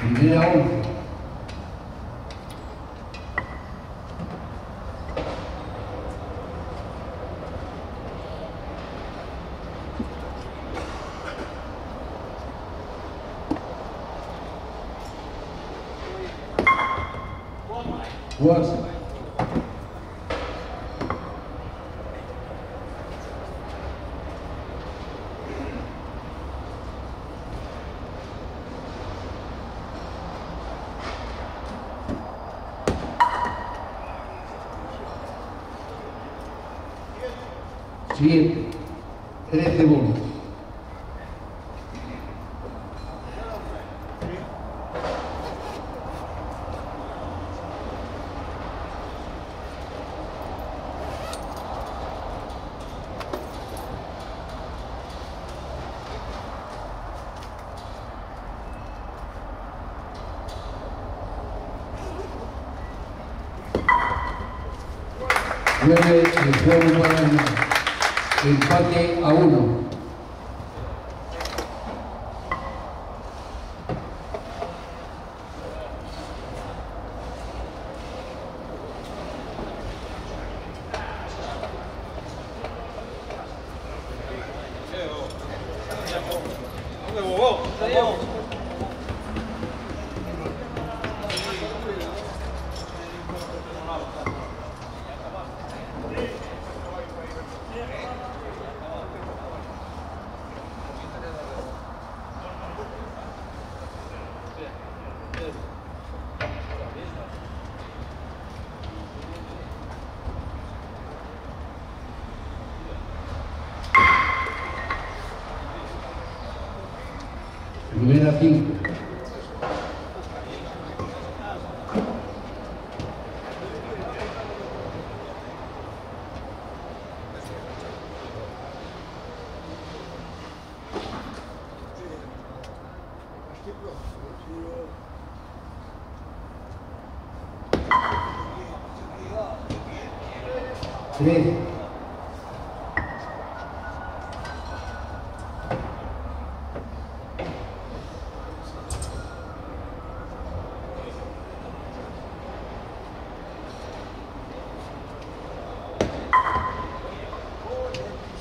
Primera once. Juego para el empate a uno.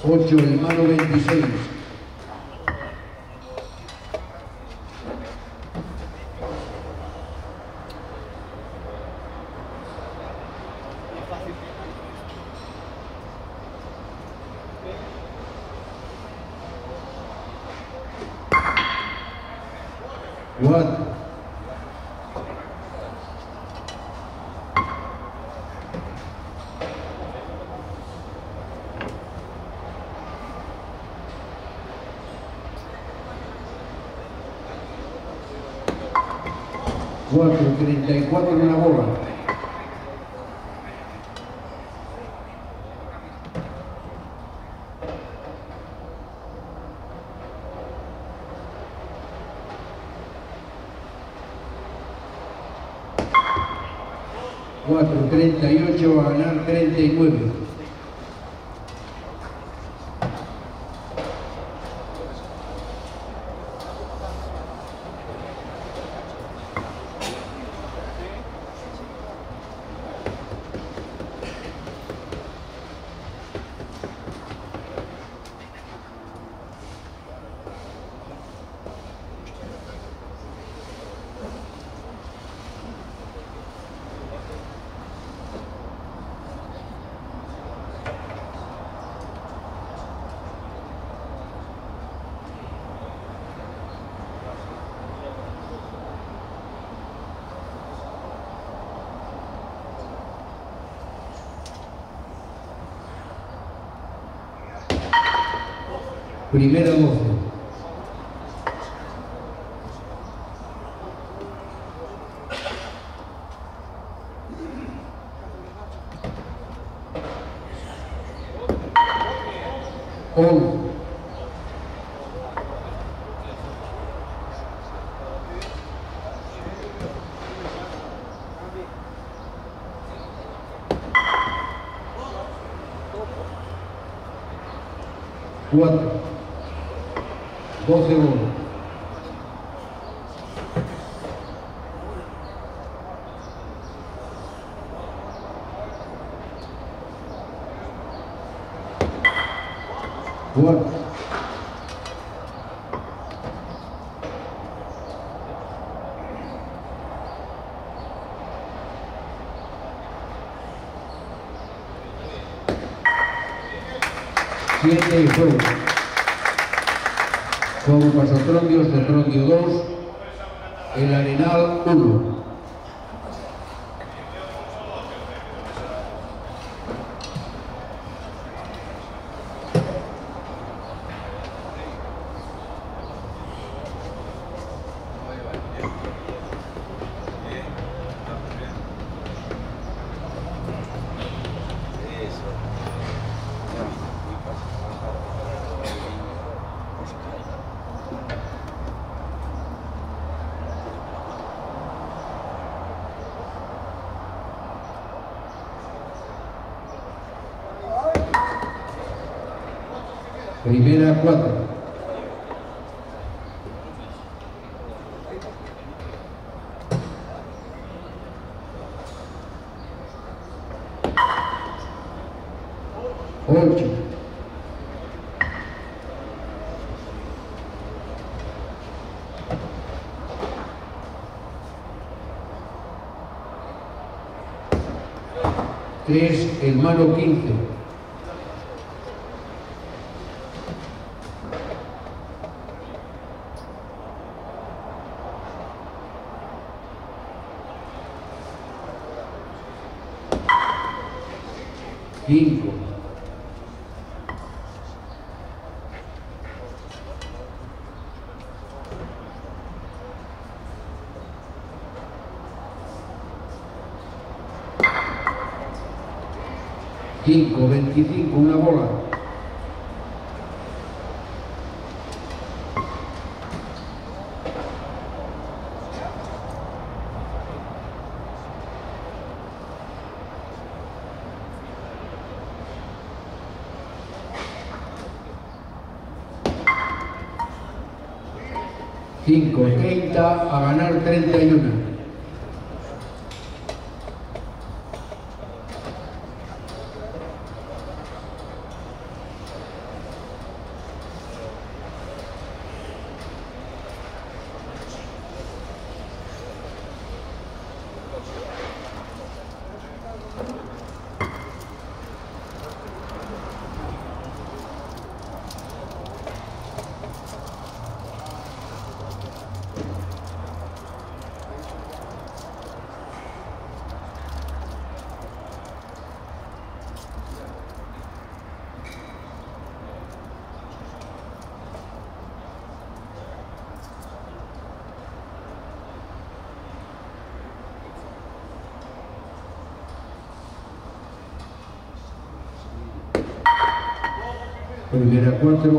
por Hermano 26. What? 34, 34 en la bola. Cuatro, treinta y ocho, a ganar treinta y nueve. Primera doce. Once. Cuatro. Doce bolas. What? Siete y juego. Como Pasatrondios de Trondio 2, el Arenal 1. Primera cuatro. Ocho. Tres, hermano quince. 5, 30 a ganar 31. primeira contra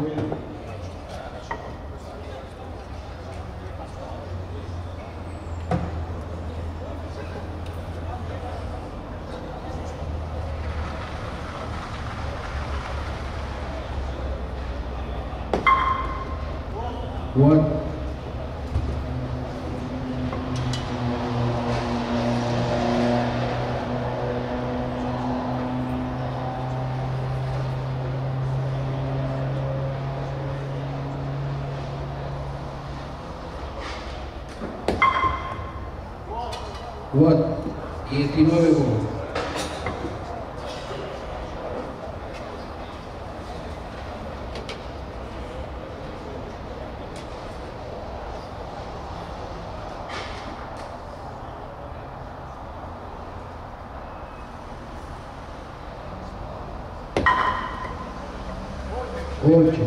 What? 19 goles. Ocho.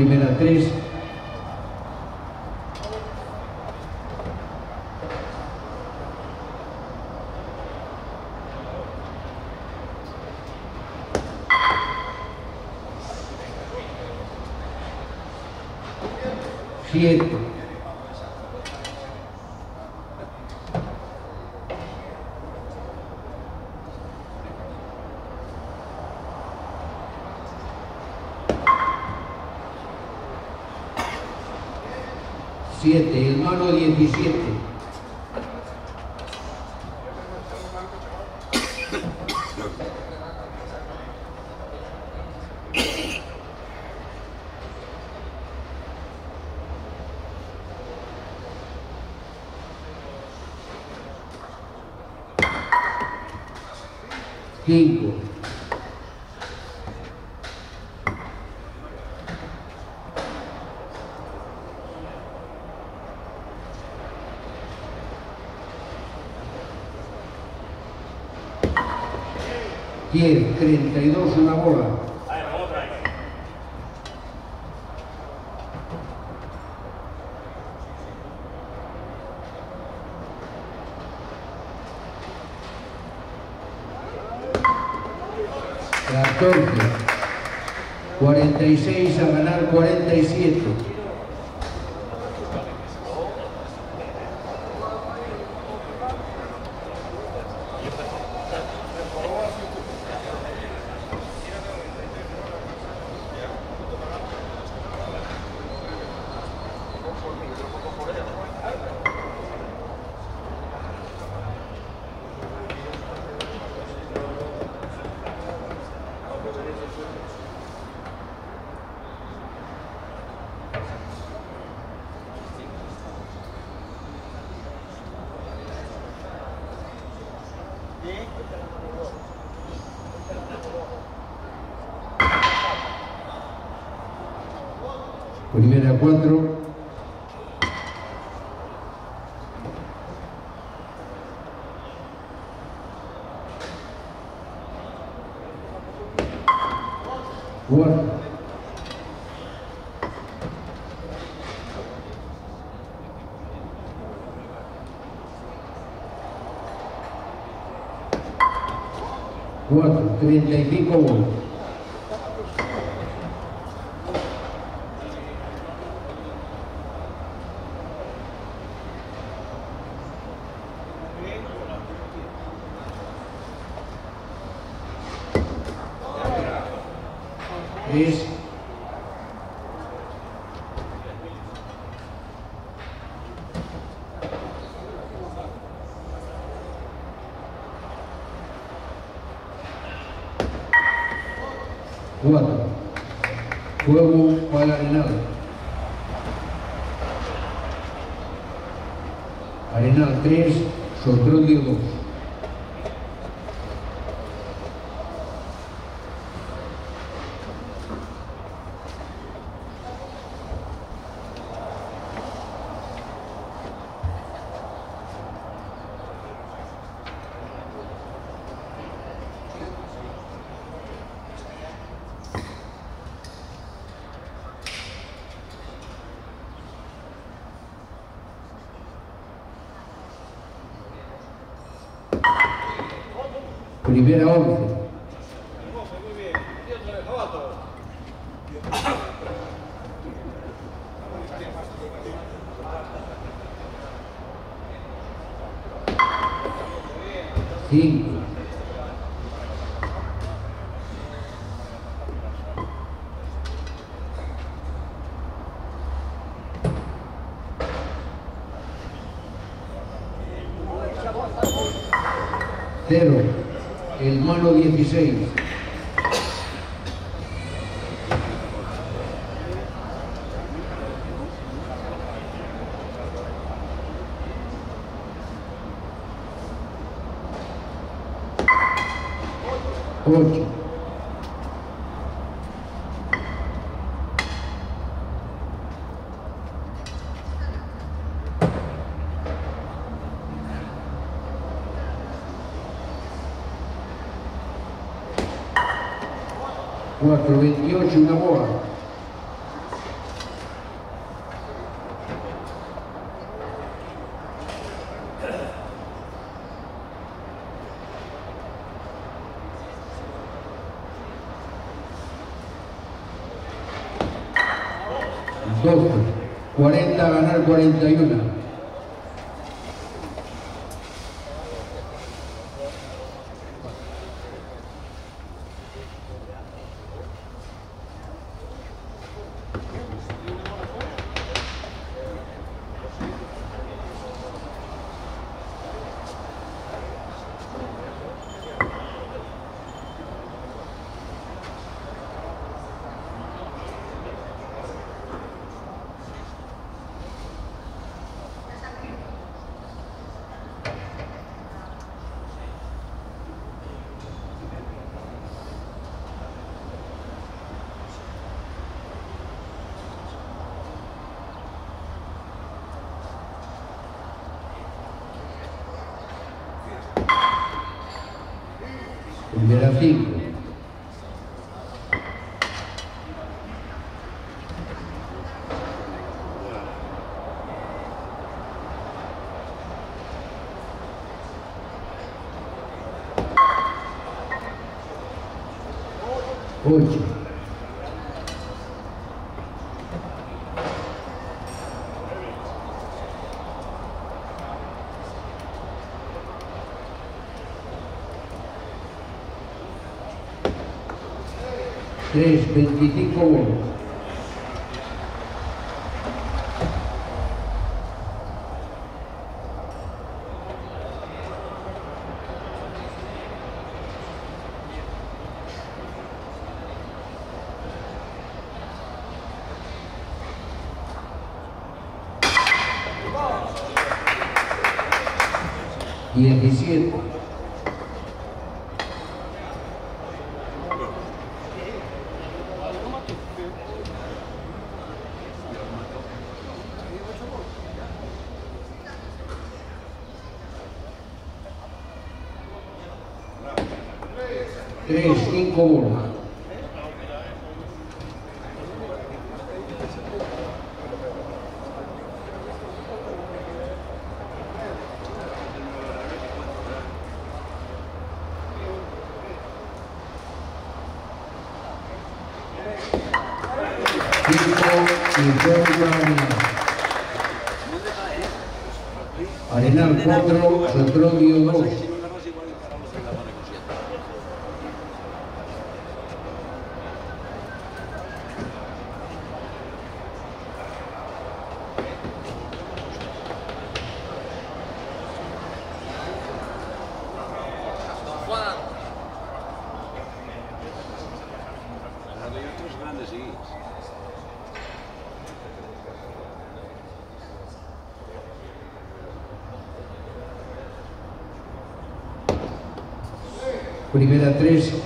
Primera 3. Siete. Romano 17. 10, 32 en la bola. Catorce. 46 a ganar 47. Y siete. Primera cuatro. Cuatro. Cuatro, treinta y cinco bolas. Es cuatro. Juego para Arenal. Arenal 3, Sotrodio 2. Primera 11. Cinco. Cero. El mano 16. número 28, una boa. Dos, 40 a ganar 325 bonos. Arenal 4, Sotrovio 2. três.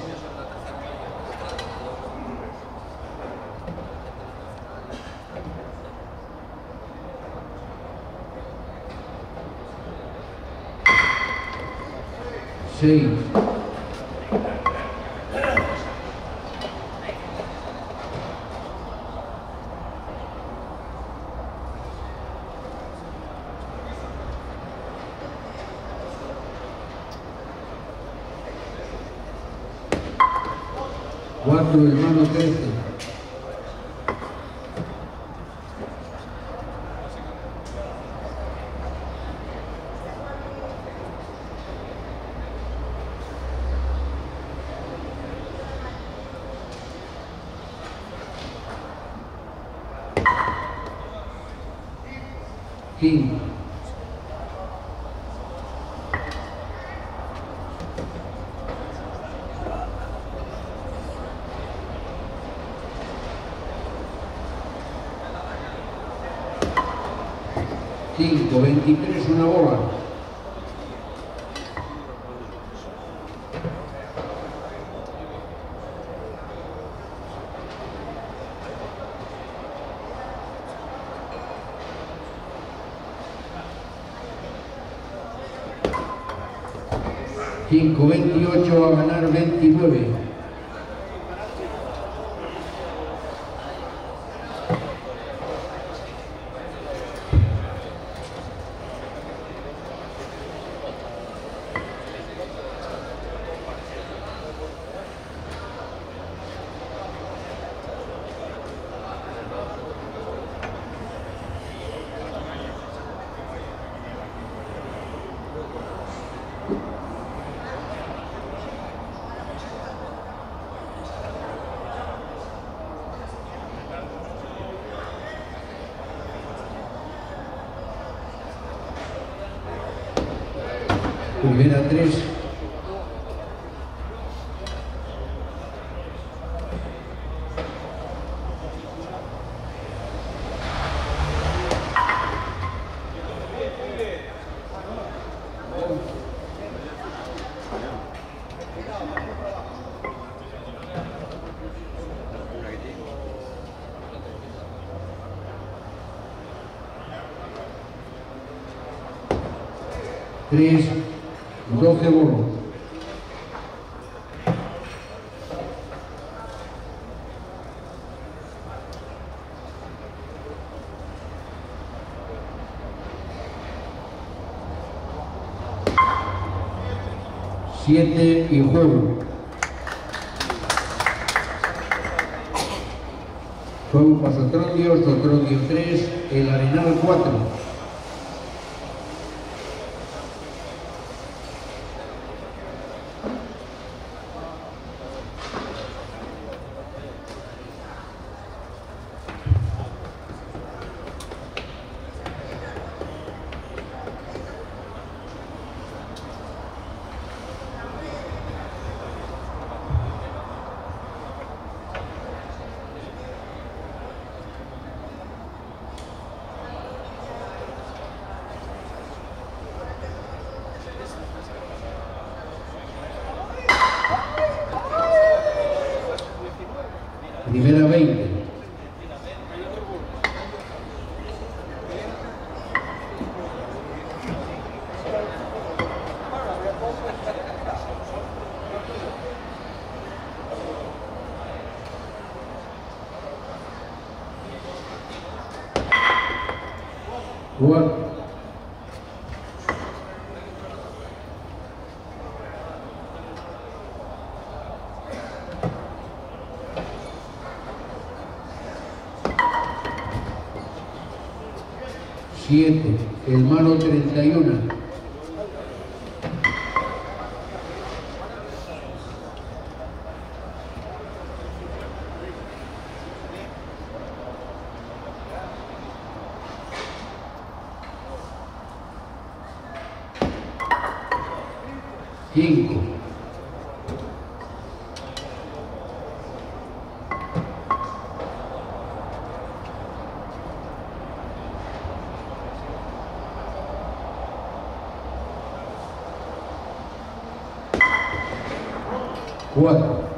23 una bola. Cinco veintiocho a ganar veintinueve. Primera tres. Tres, 7 y juego. Juego Pasotrodio, Sotrodio 3, El Arenal 4. 7, hermano 31,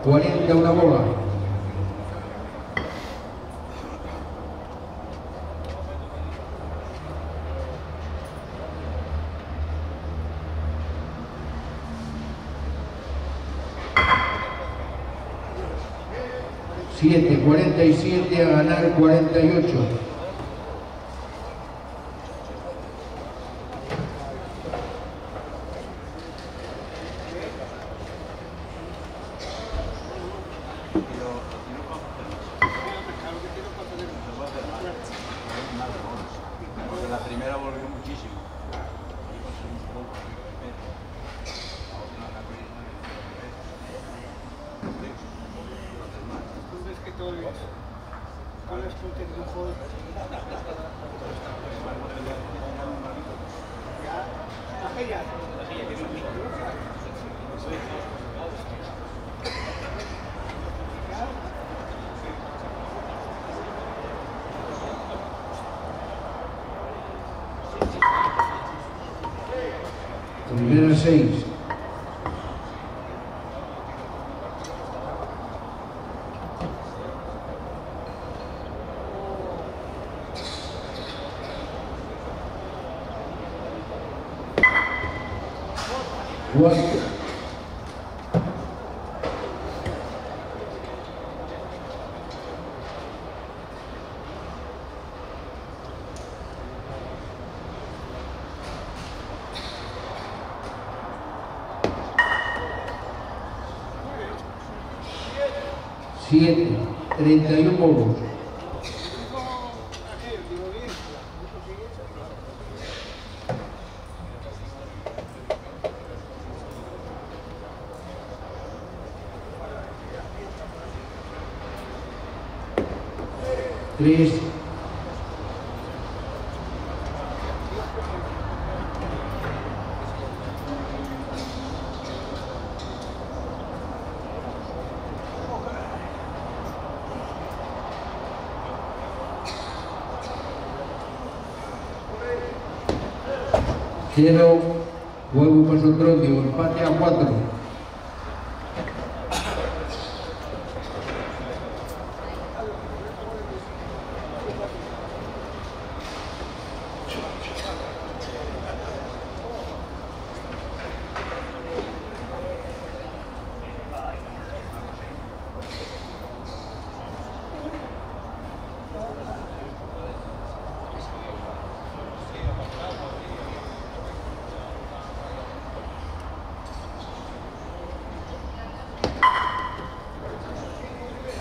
40 una bola. Siete, cuarenta y siete, a ganar cuarenta y ocho. 31 gols. Três digo. Cero, juego paso Trodio, empate a cuatro.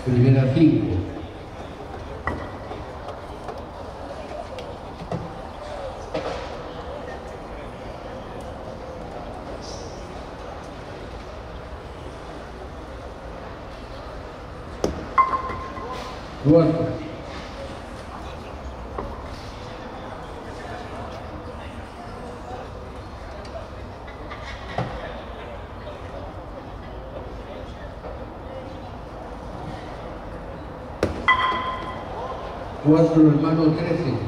Primera cinco. Cuatro. Cuatro hermano trece.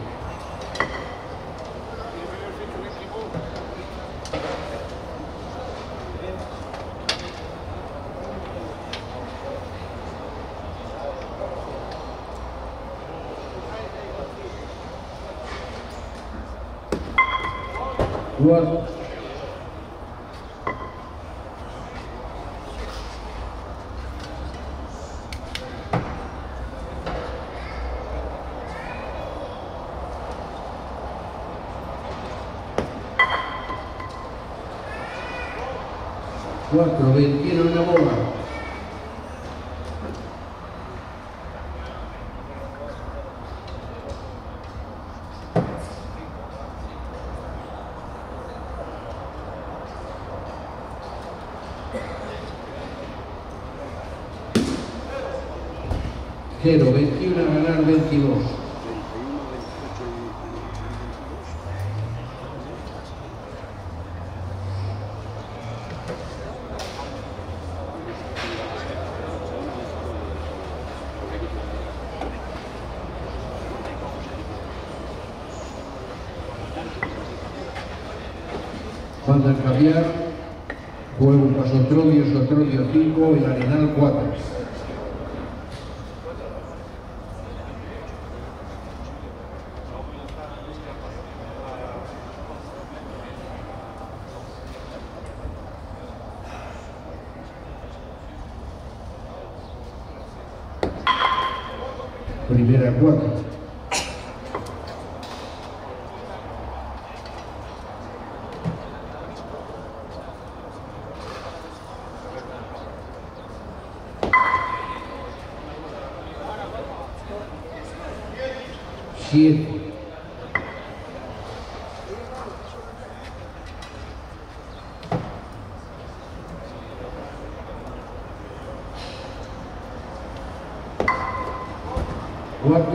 Cuatro. Cuatro, veintiuno una bola. Cero, veintiuno a ganar veintidós. 31, 28 y 22. Falta el cambiar. Juego para Sotrodio 5, el Arenal 4. Primera 4.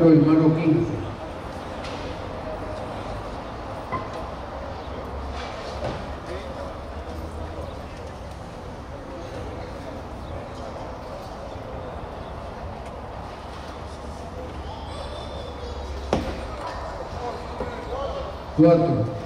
4, hermano 15. Cuatro.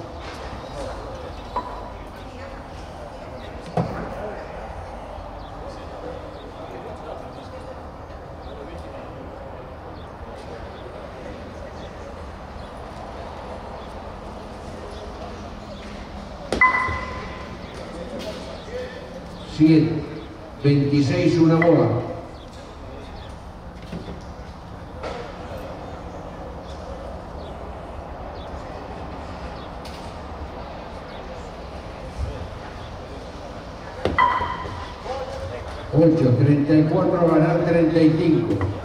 Siete. Veintiséis una bola. Ocho. Treinta y cuatro ganar treinta y cinco.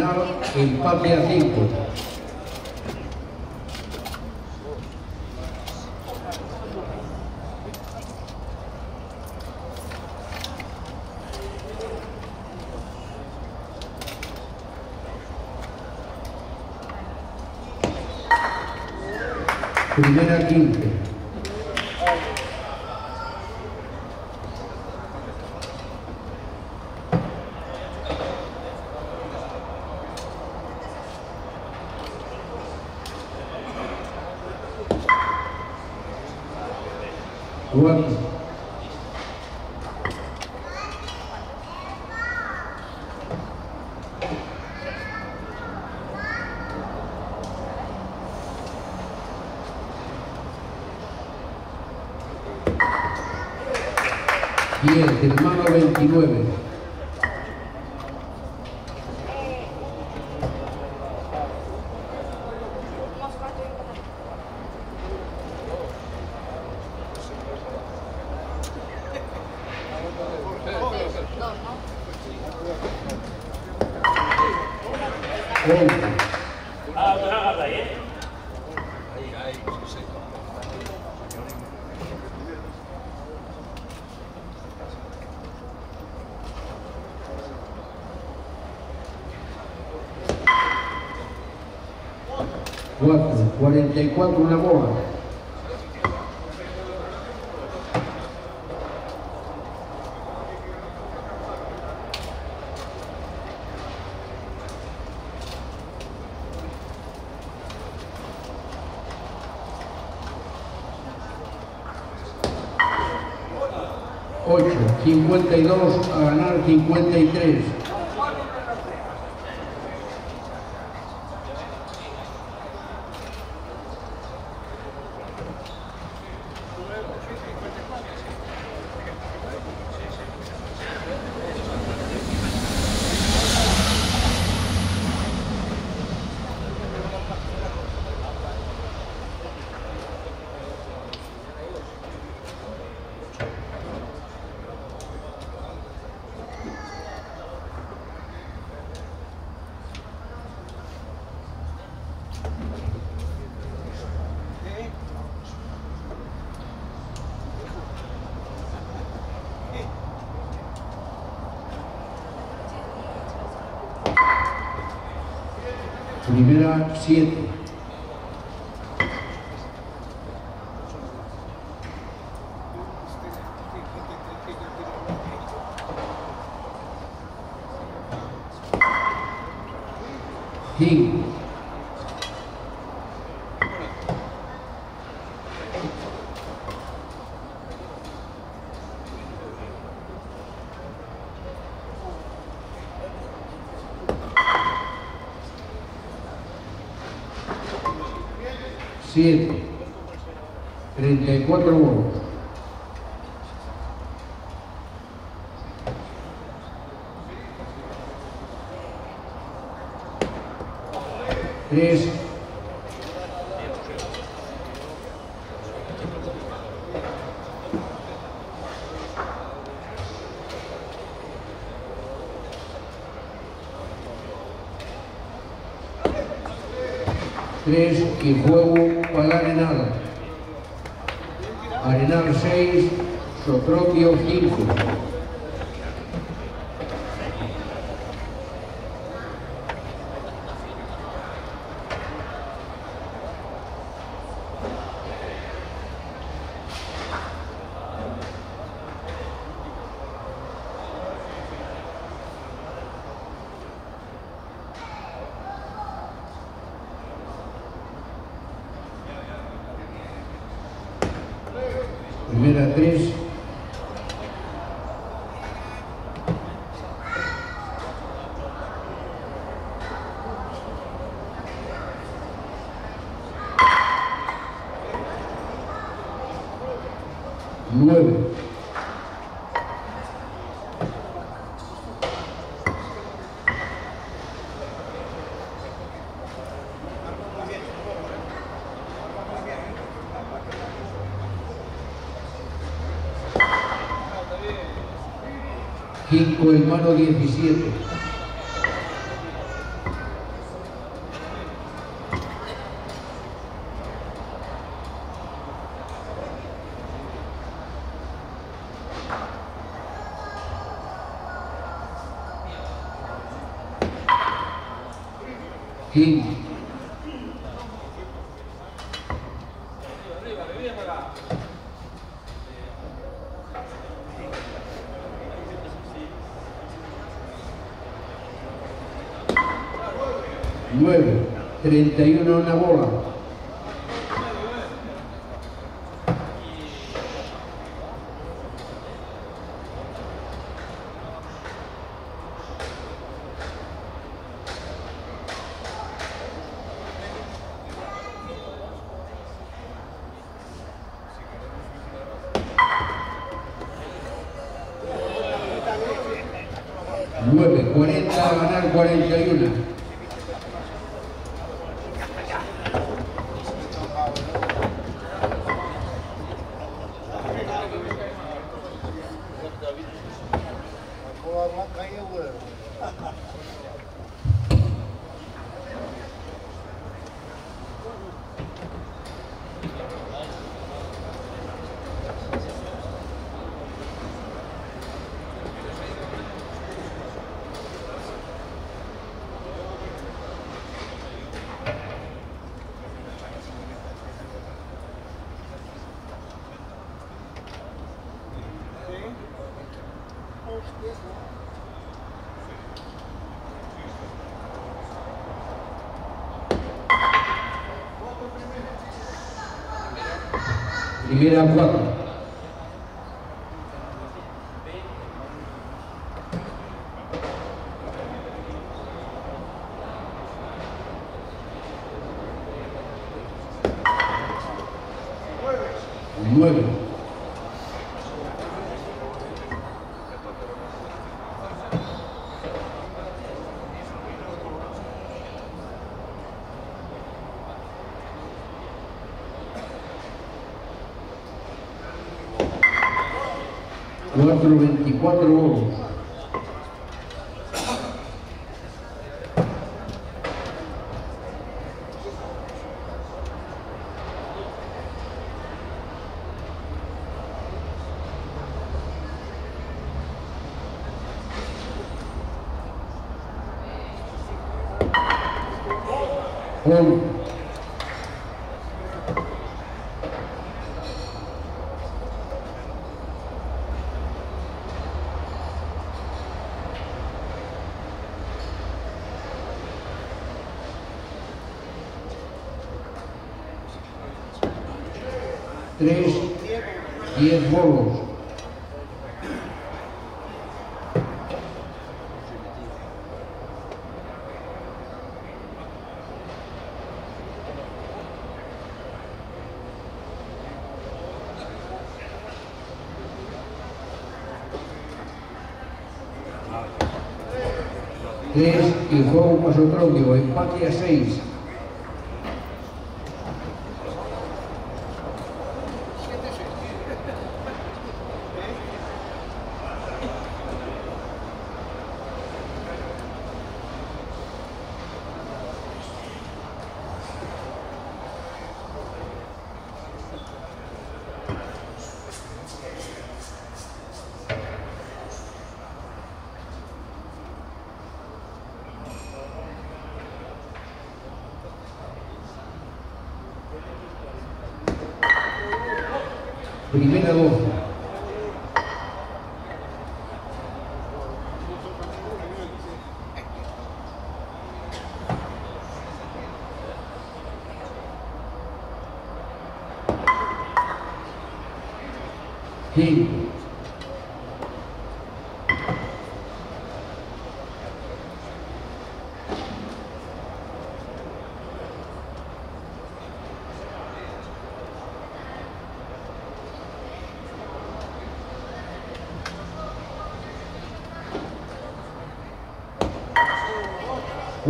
Paralelo, empate a 5. Primera 15. 10, hermano 29. 52 a ganar 53. свет 7, 34 votos. Tres. Tres y juego Sotropio 5. 5, hermano 17. 31 en una bola. Primera cuatro. Nueve. Cuatro veinticuatro bolos. Petróleo en Patria 6 pelo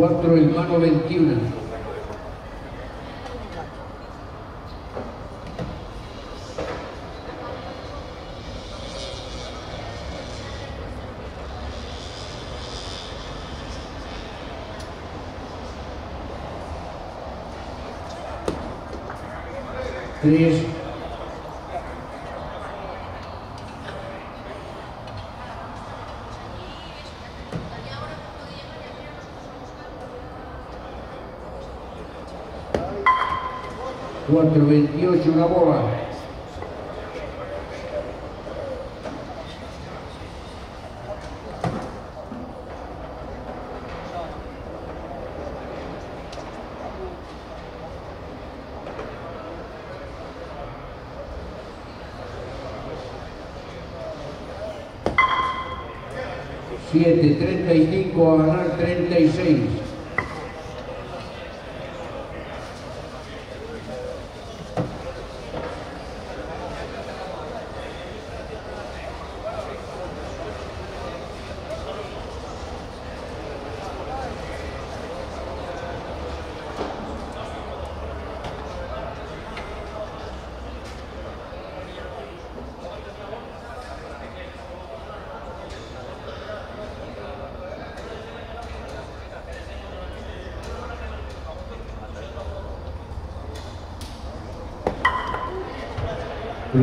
cuatro hermano 21. Tres, cuatro veintiocho una bola. Siete, treinta y cinco a ganar treinta y seis.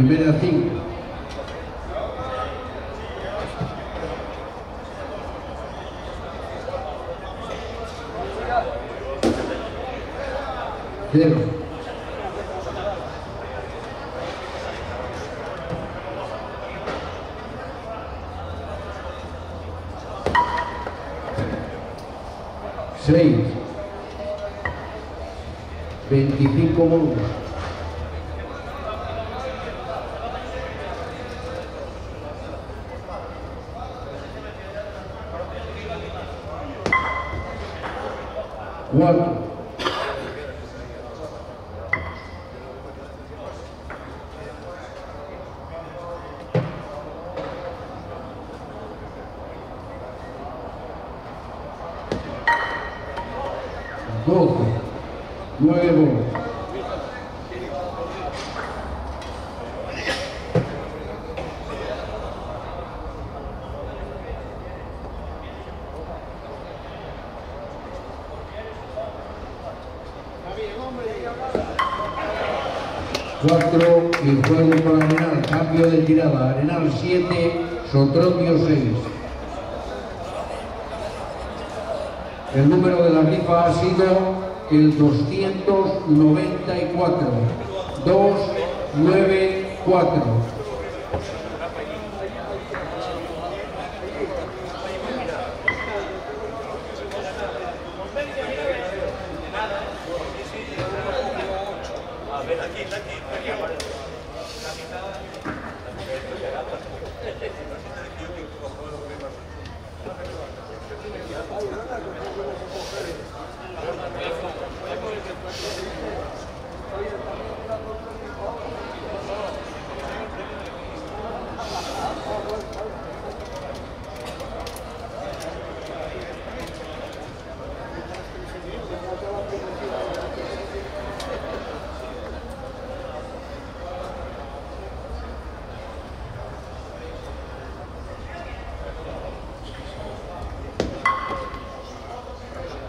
Primera cinco. Cero. Seis. Veinticinco bolos.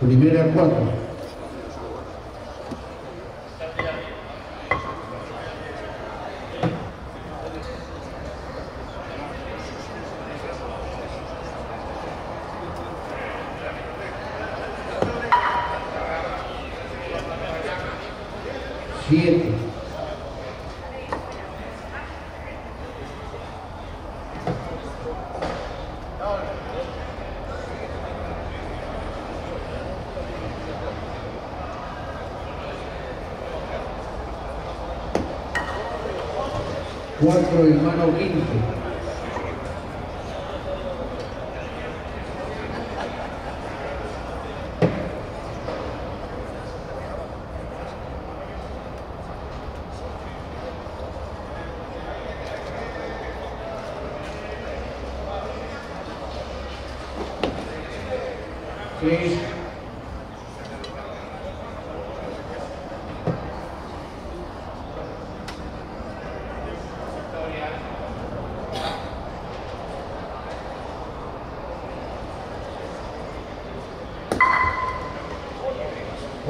Primera cuatro. Siete. 4 hermano 15.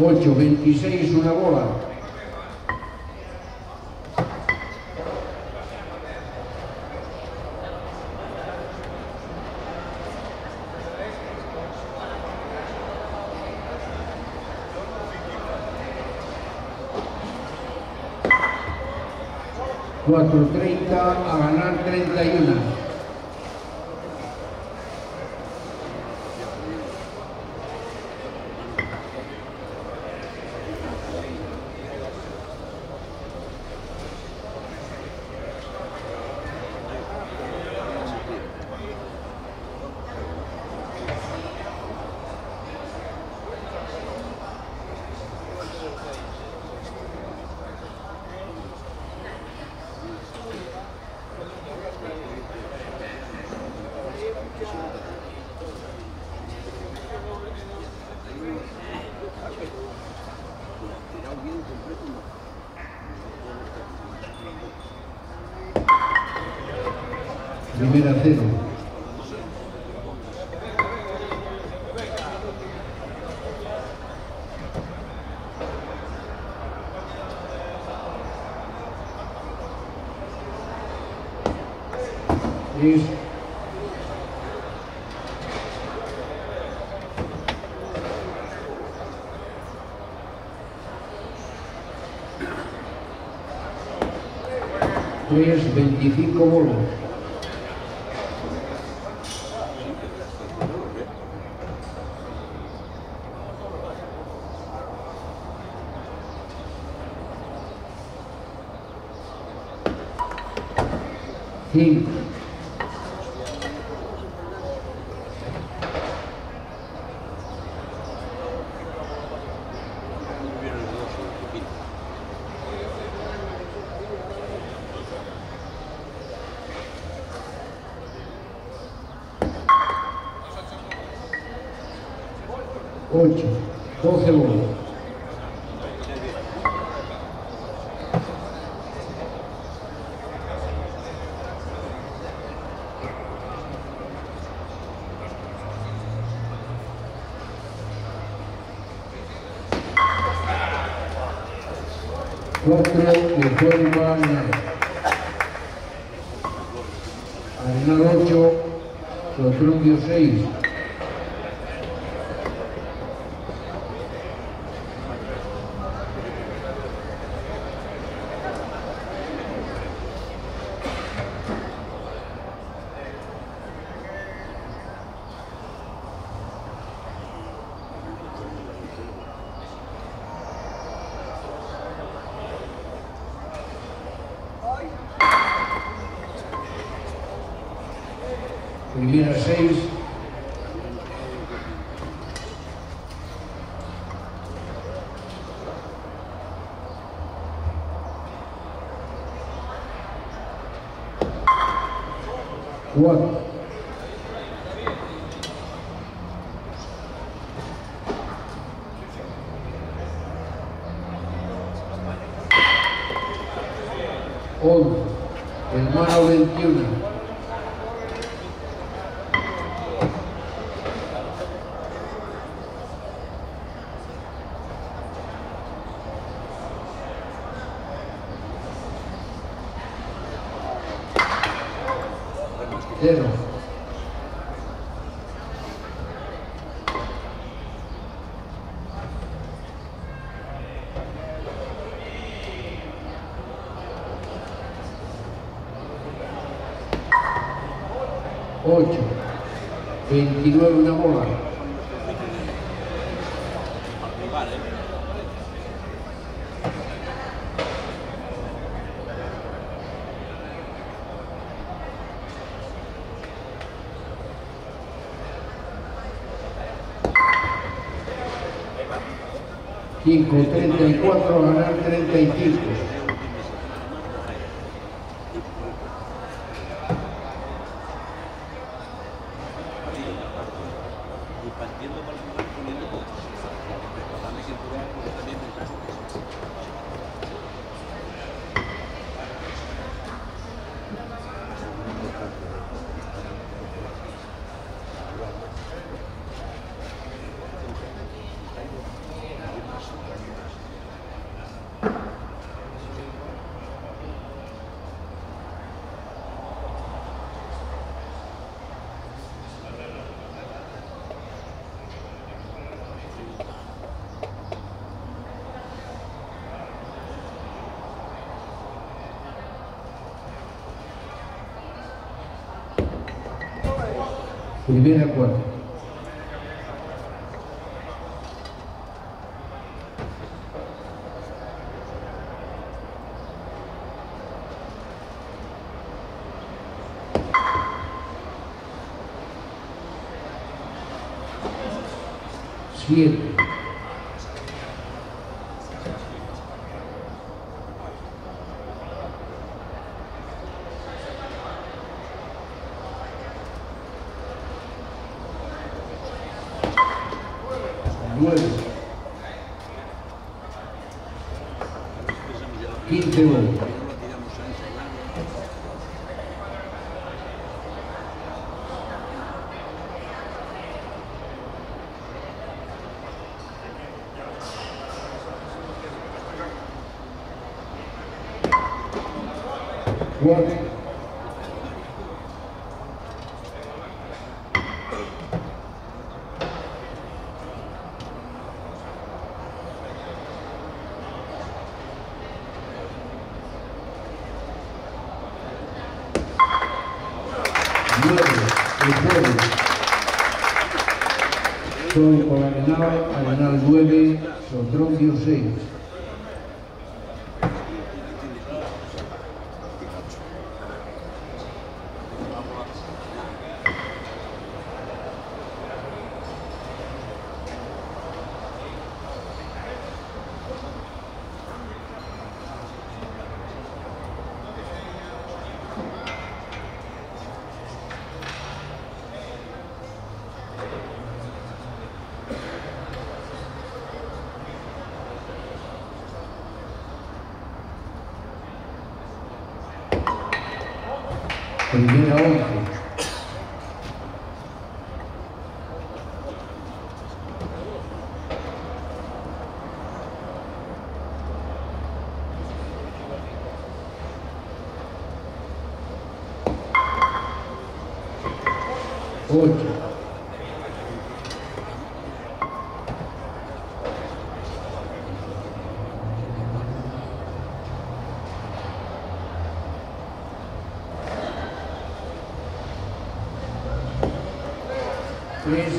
8, 26, una bola. Cuatro treinta a ganar treinta y Primera cero. Es tres, veinticinco bolos. Cuatro. 8, 29 una bola. Cinco, treinta y cuatro, ganar treinta y cinco. Primera cuarta. Siete. Nueve. Quince No uno. lo tiramos a ese lado. Juego. Soy Olarenal, Arenal 9, Sotroncio 6. Primera once. Ocho. Tres.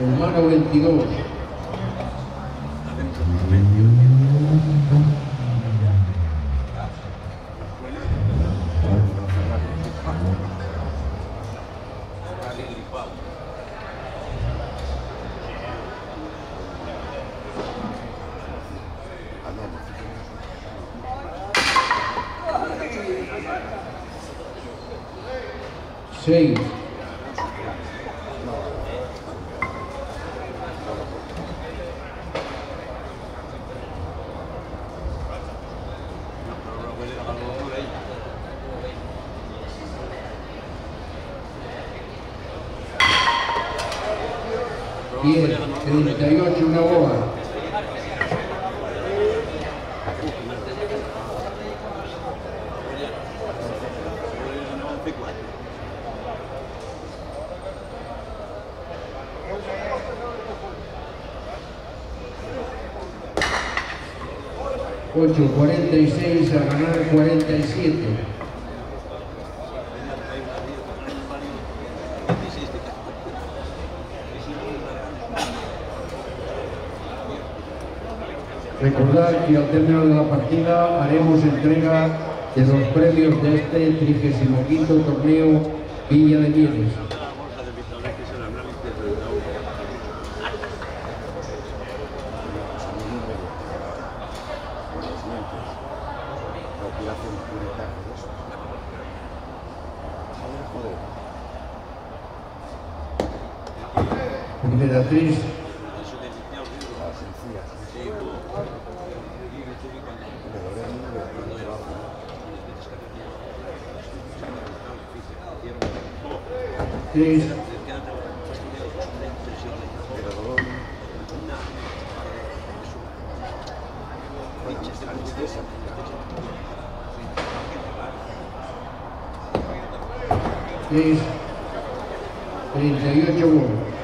Hermano 22. Seis. 8.46 a ganar 47. Recordar que al término de la partida haremos entrega de los premios de este 35 torneo Villa de Mieres. Es 38 goles.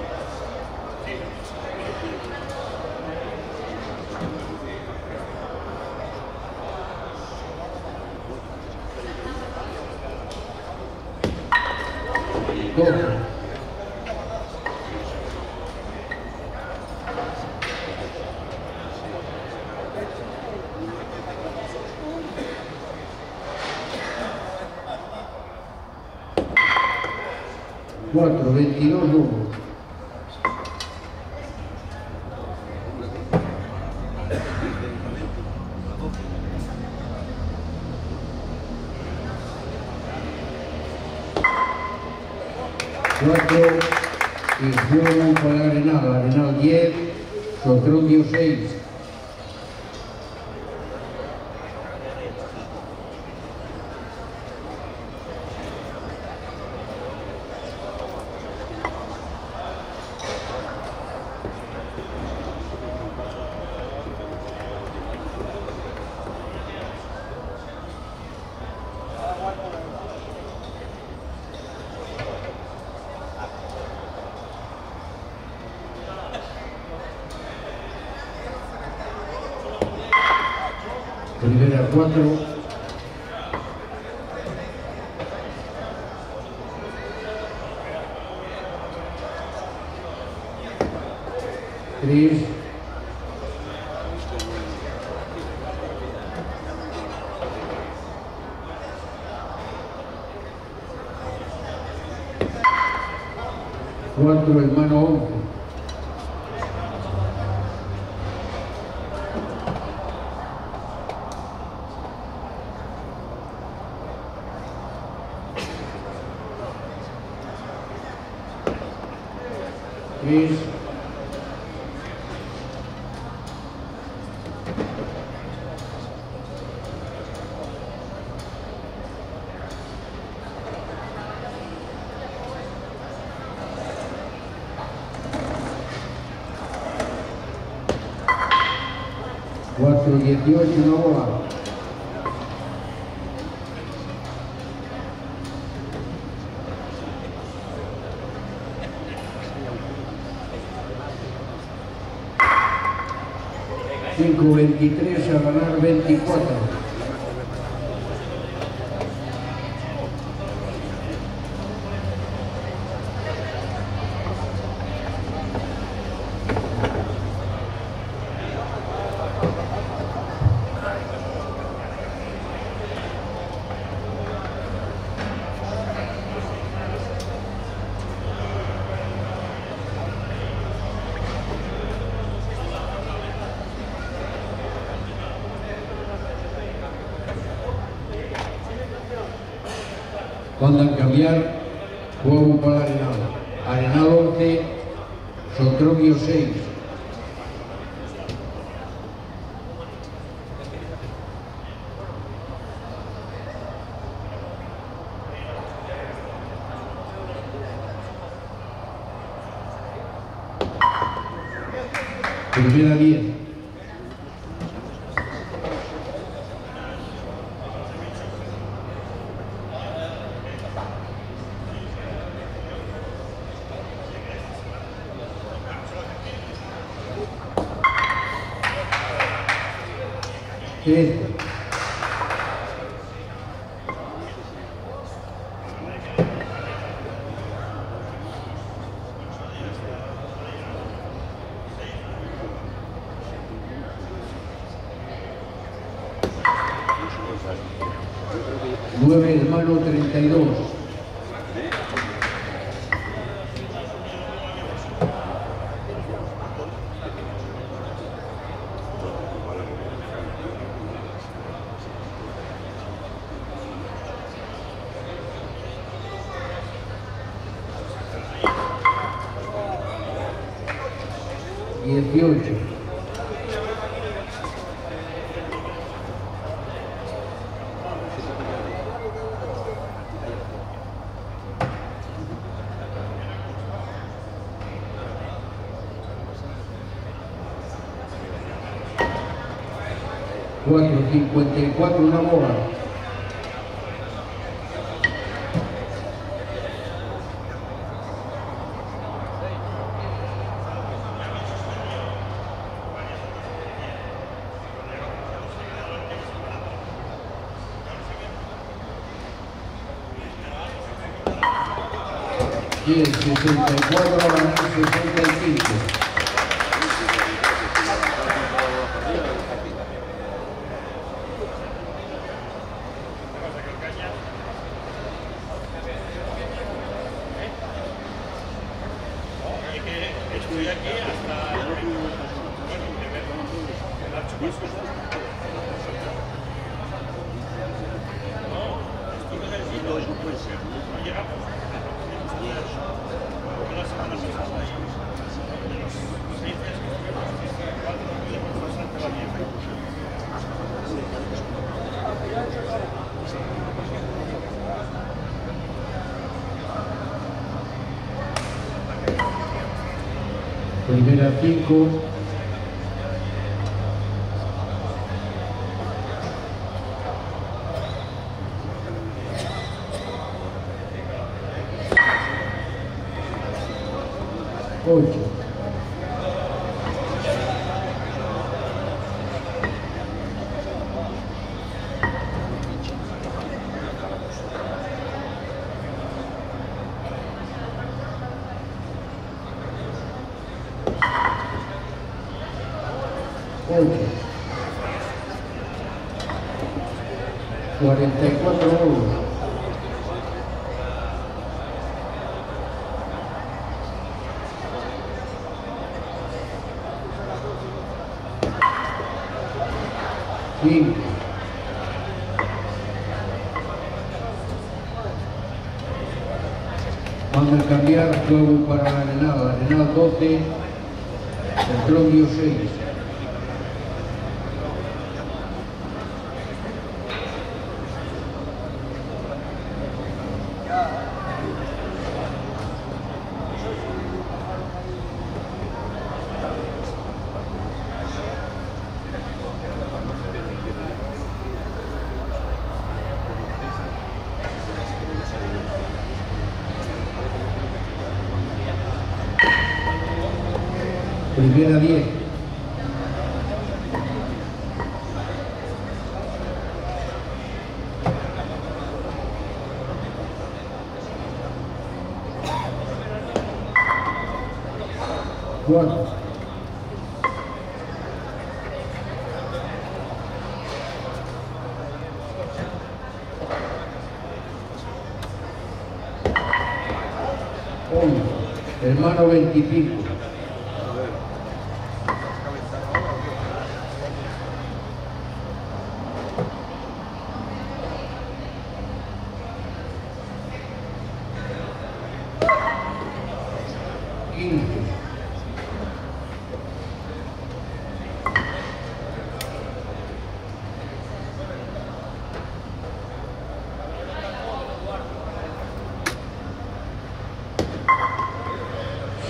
4. Cris. Cuatro el convirtió en Novoa. Cinco veintitrés a ganar veinticuatro. mandan cambiar juego para Arenal. Arenal 11, Sotrovio 6. Primera 10. 54, una boda. 64, 65. primera 5 juego para la Arenal. Arenal 12, el Clodio 6. Primera 10. Cuatro. Hermano 25.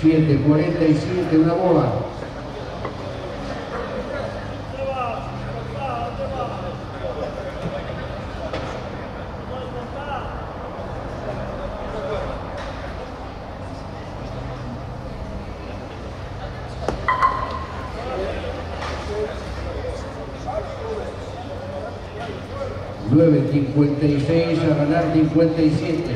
7, 47, una bola. Nueve, cincuenta y seis, a ganar cincuenta y siete.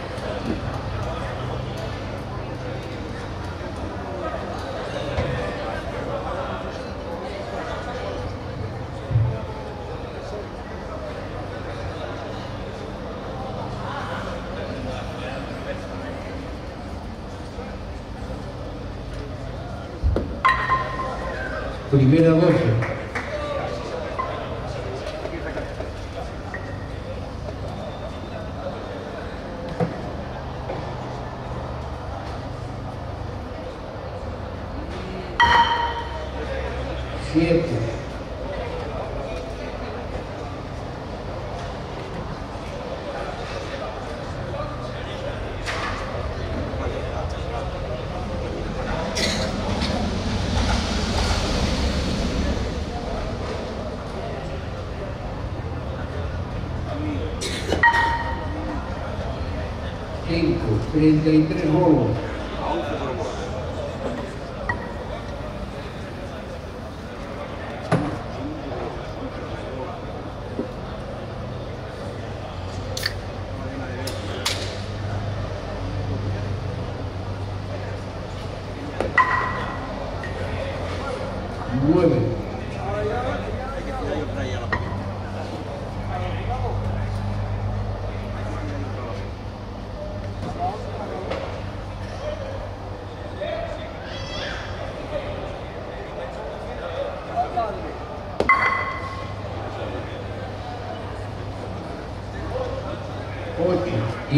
primera dosis. 35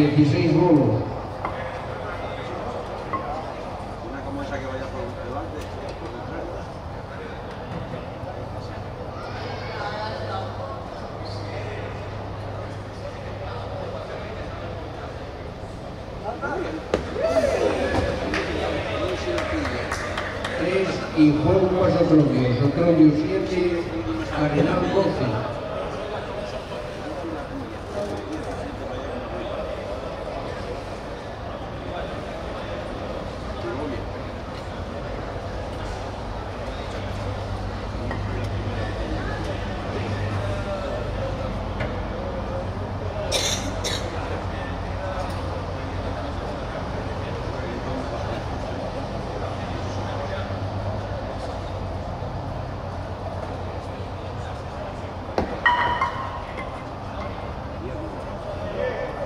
if you see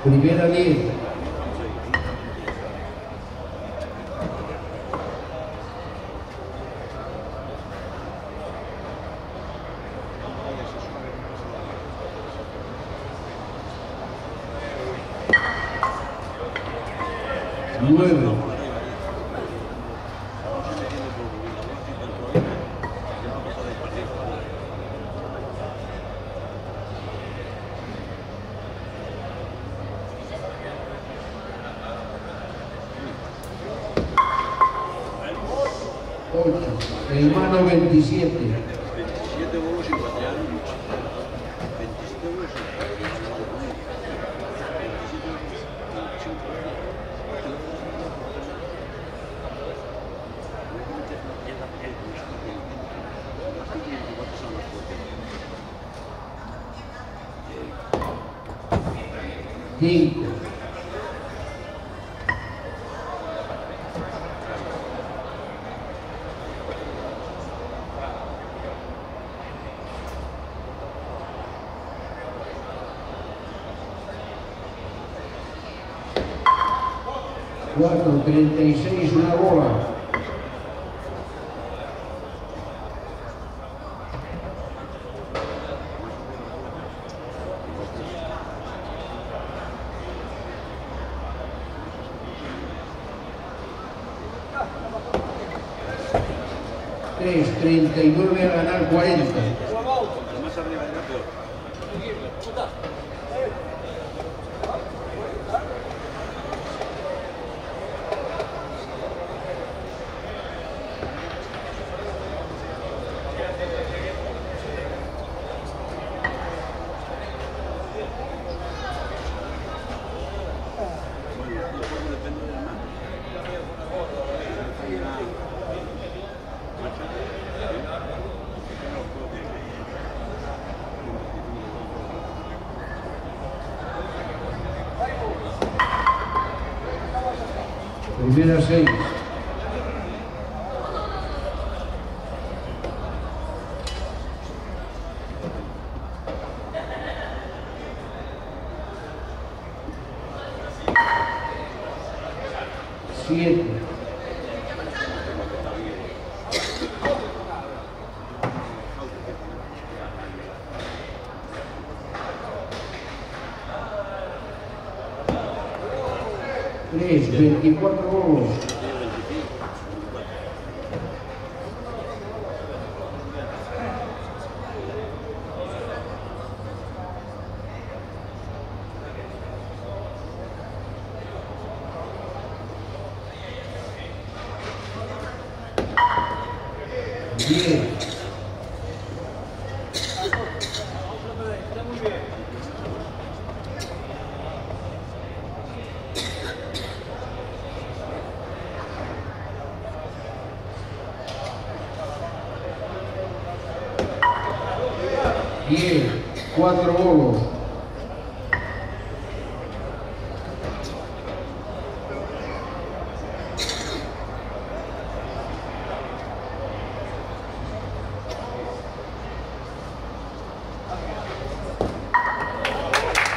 Primera ley 27. 36 una bola. Tres, treinta y nueve. 3, 24 bolos. Cuatro bolos.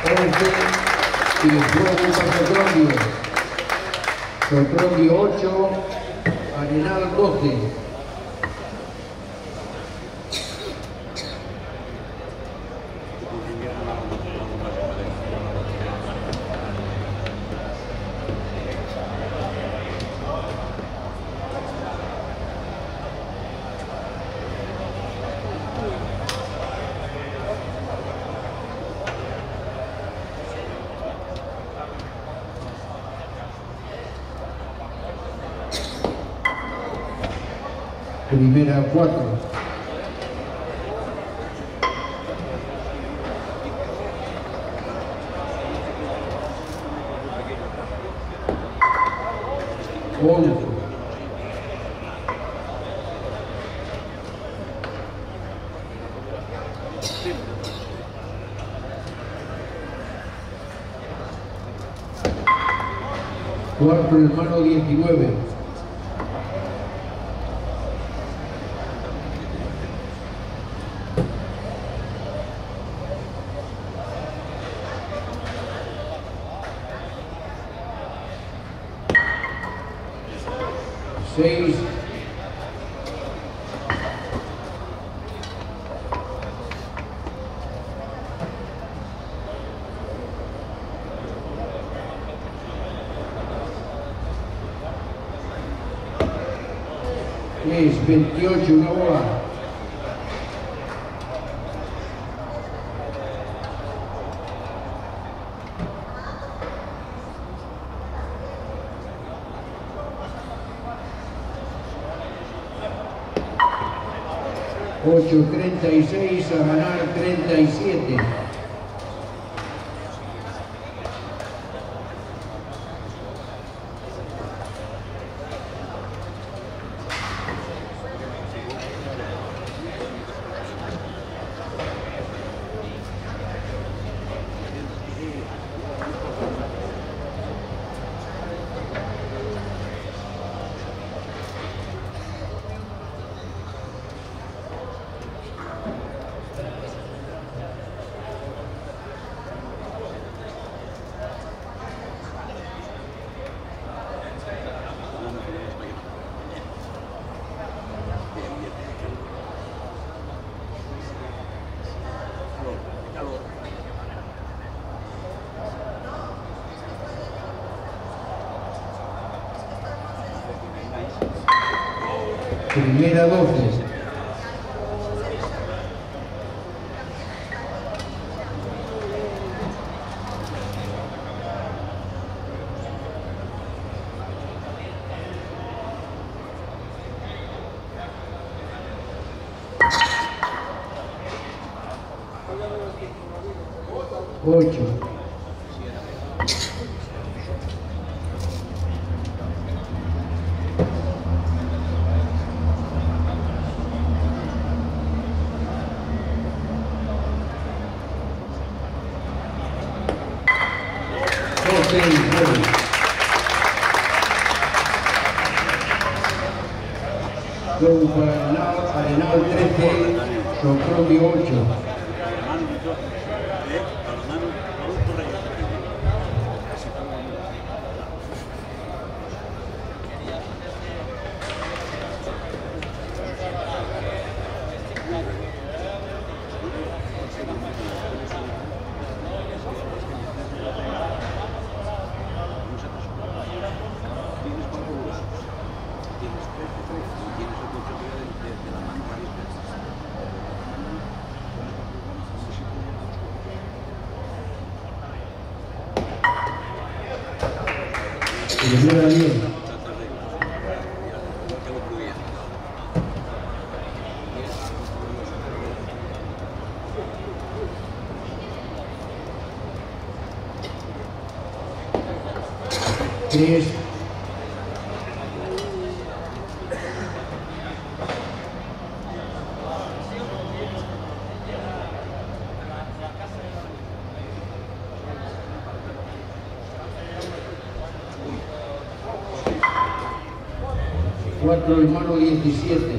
Once y juego para Sotrondio. Sotrondio 8, Arenal 12. Primera 4. Once. Cuarto hermano 19. Seis. Es 28 una bola. Ocho treinta y seis a ganar treinta y siete. Primera 12. Cuatro hermanos 17.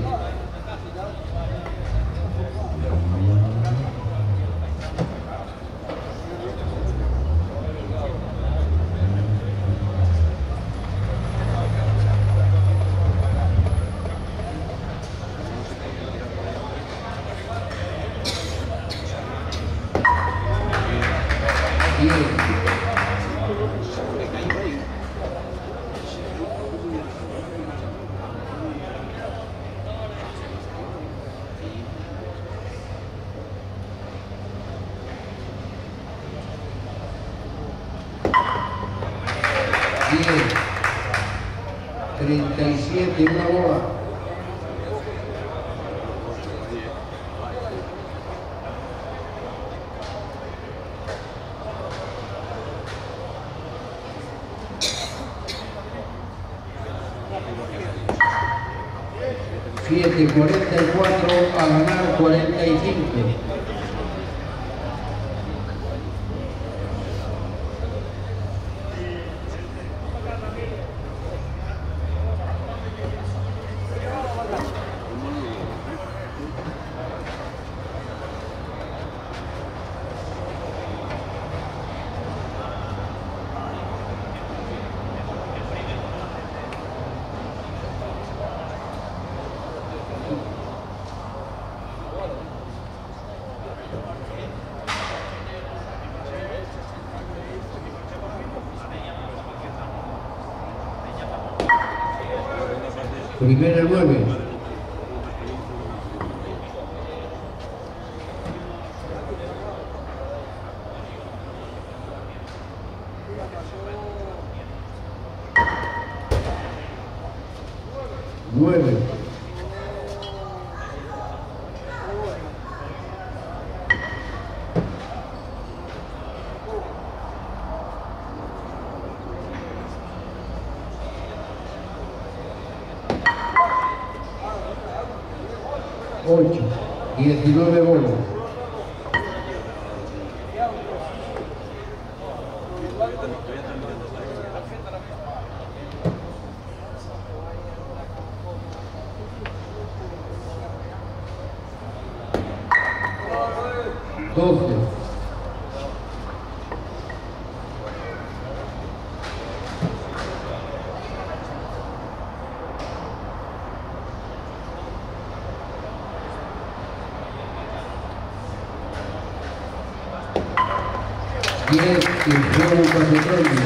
y primera nueve, Thank you.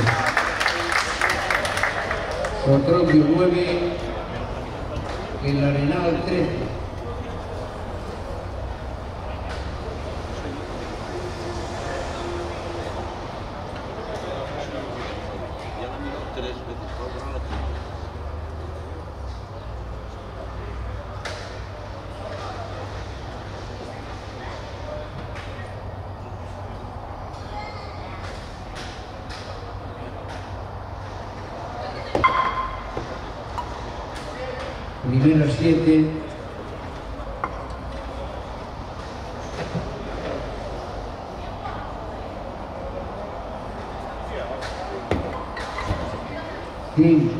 vinilo 7, Bien.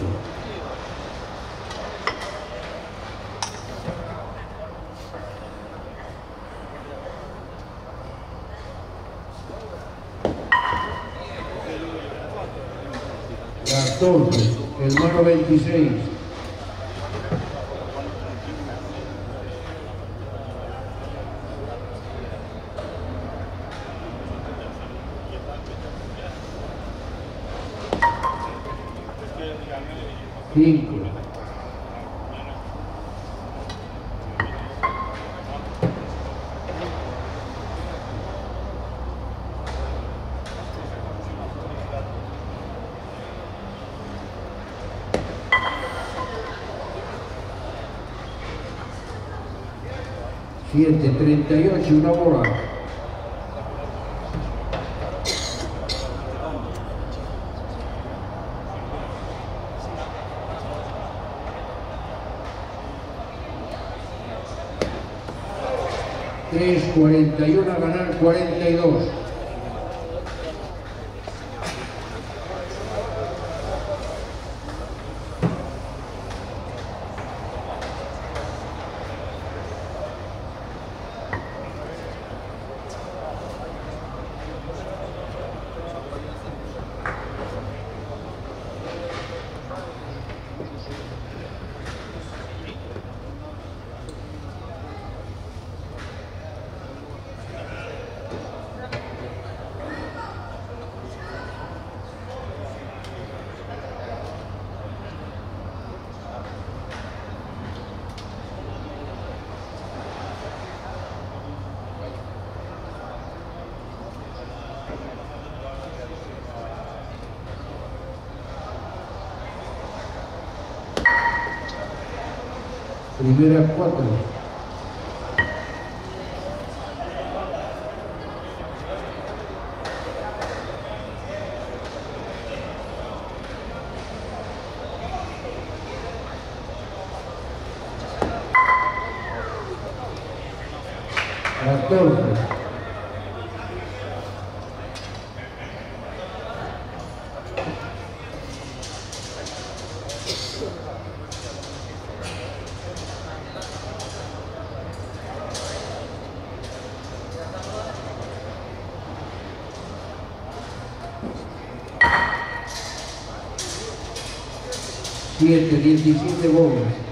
7.38, una bola. Tres, cuarenta y uno, ganar cuarenta y dos. primeira quadra. 7, 17 bombas.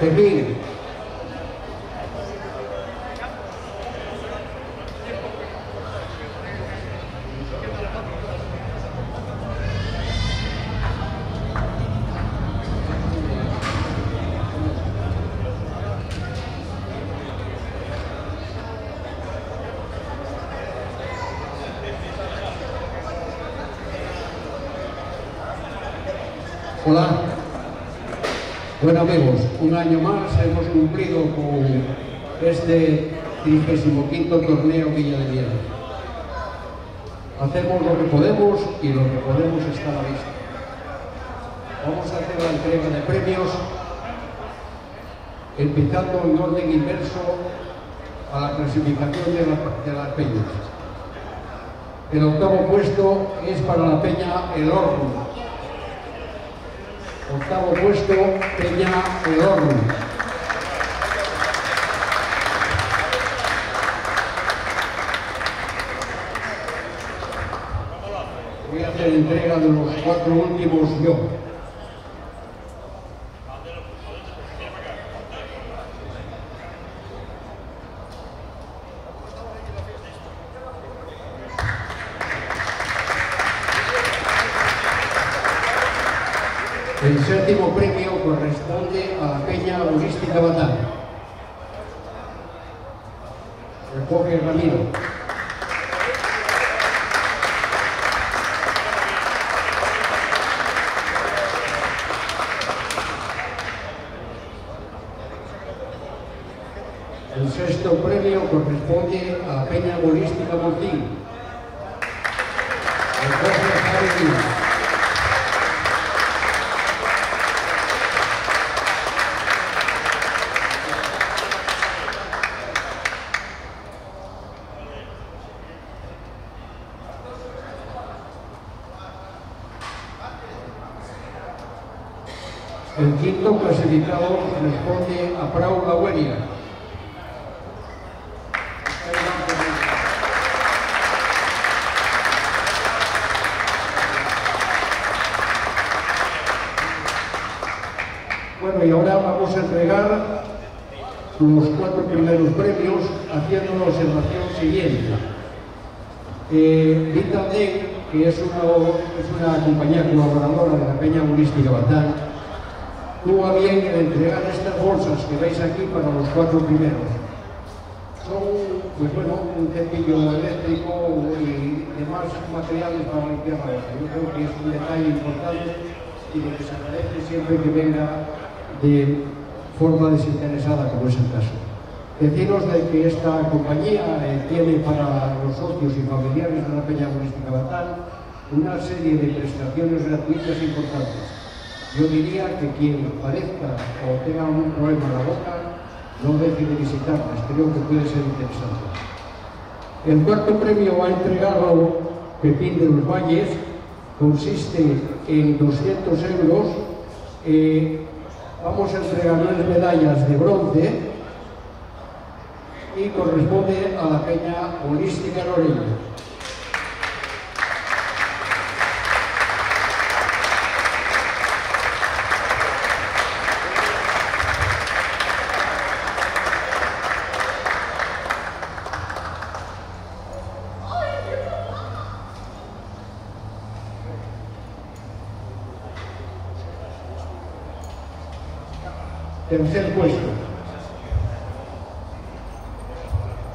Termine. olá buenos amigos. Un año más hemos cumplido con este 35 torneo Villa de Miedo. Hacemos lo que podemos y lo que podemos está a vista. Vamos a hacer la entrega de premios empezando en orden inverso a la clasificación de, la- de las peñas. El octavo puesto es para la peña El Horno. Octavo puesto, Peña Horno. Voy a hacer entrega de los cuatro últimos yo. sétimo premio corresponde á Peña Logística Batalla. Que es una, es una compañía colaboradora de la Peña Holística Batán, tuvo a bien entregar estas bolsas que veis aquí para los cuatro primeros. Son, pues bueno, un cepillo eléctrico y demás materiales para limpiar la boca. Yo creo que es un detalle importante y que se agradece siempre que venga de forma desinteresada, como es el caso. Deciros de que esta compañía eh, tiene para los socios y familiares de la Peña Holística Batán una serie de prestaciones gratuitas importantes. Yo diría que quien padezca o tenga algún problema en la boca, no deje de visitarlas, creo que puede ser interesante. El cuarto premio ha entregado Pepín de los Valles, consiste en 200 euros. eh, vamos a entregar medallas de bronce y corresponde a la Peña Holística Loreña. Tercer puesto.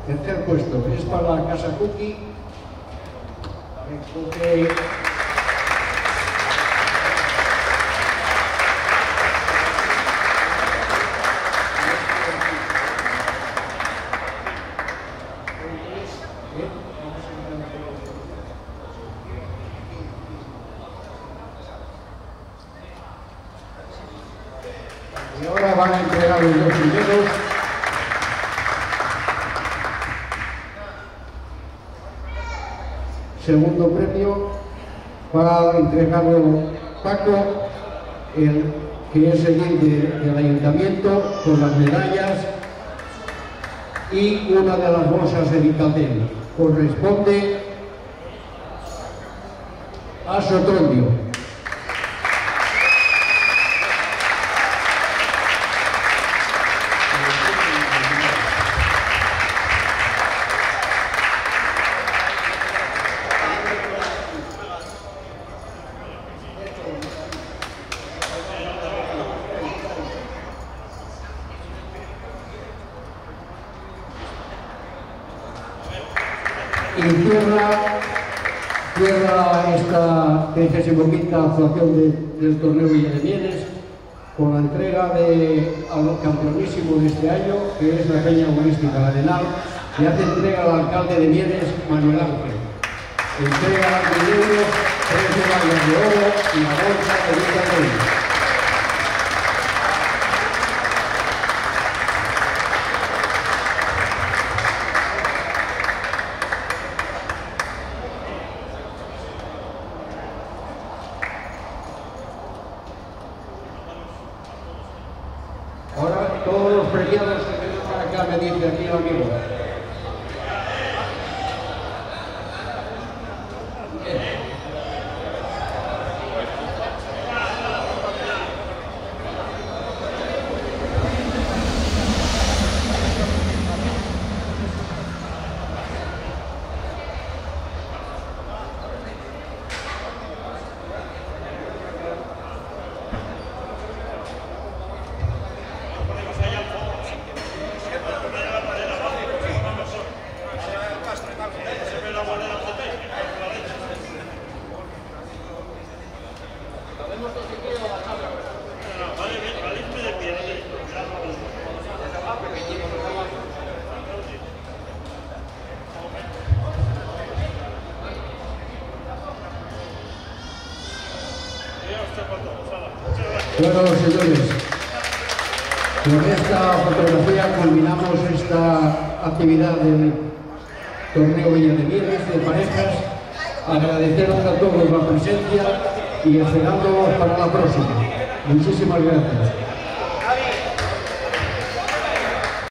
Tercer puesto es para la Casa Cookie. Recoge Y ahora van a entregar los dos primeros. Segundo premio entregarlo Paco, el, que es el de, del ayuntamiento, con las medallas y una de las bolsas de Vitaldel. Corresponde a Sotondio. y cierra, cierra esta 35 actuación de, del torneo Villa de Mieles con la entrega de, al campeonísimo de este año, que es la Peña Humorística La Arenal, y hace entrega al alcalde de Mieles, Manuel Ángel. Entrega de euros, tres medallas de oro y la bolsa de 10